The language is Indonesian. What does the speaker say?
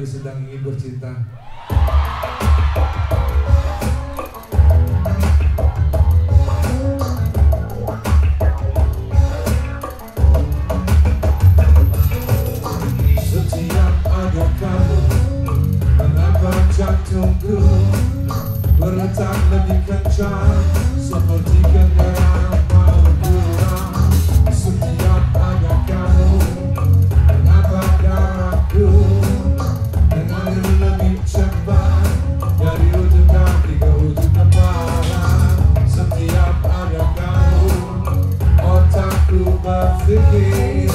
lagi sedang ingin bercinta. Setiap ada kamu jantungku lebih kencang Setiap ada kau Otakku berpikir